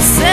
say